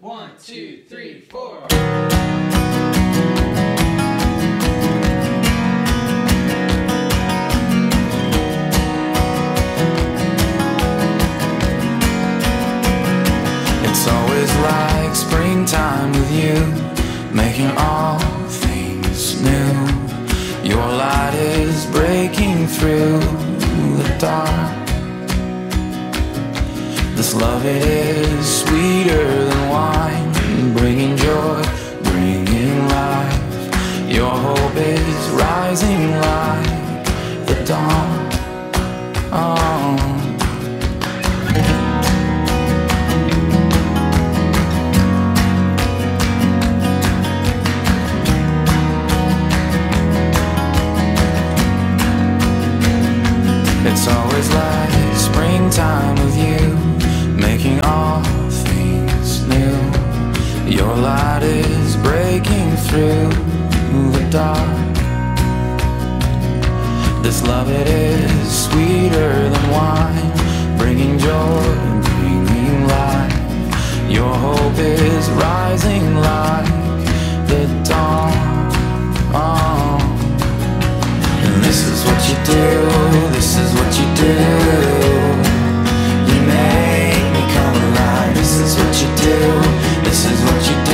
One, two, three, four. It's always like springtime with you, making all things new. Your light is breaking through This love it is sweeter than wine, bringing joy, bringing life. Your hope is rising like the dawn. Oh. It's always like springtime with you, Your light is breaking through the dark. This love it is sweeter than wine, bringing joy, bringing life. Your hope is rising this is what you do.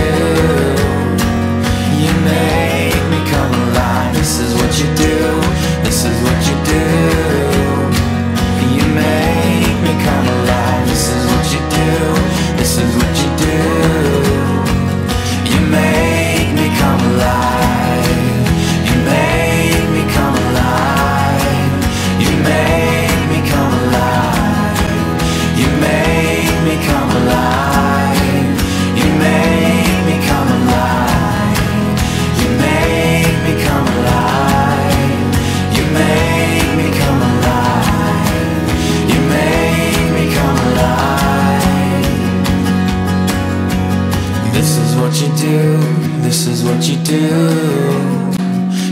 What you do, this is what you do.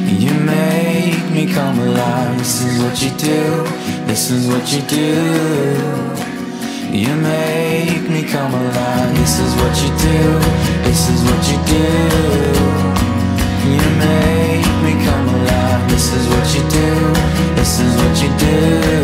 You make me come alive, this is what you do, this is what you do. You make me come alive, this is what you do, this is what you do. You make me come alive, this is what you do, this is what you do.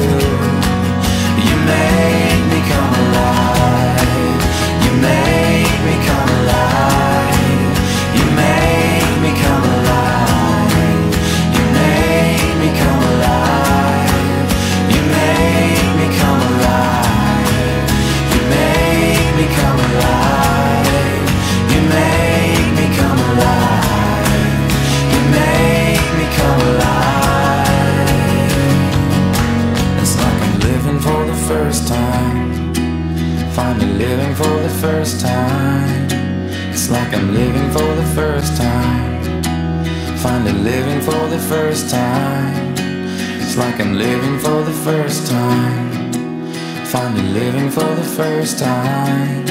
First time. Finally living for the first time. It's like I'm living for the first time. Finally living for the first time. It's like I'm living for the first time. Finally living for the first time.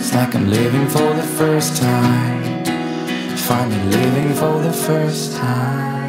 It's like I'm living for the first time. Finally living for the first time.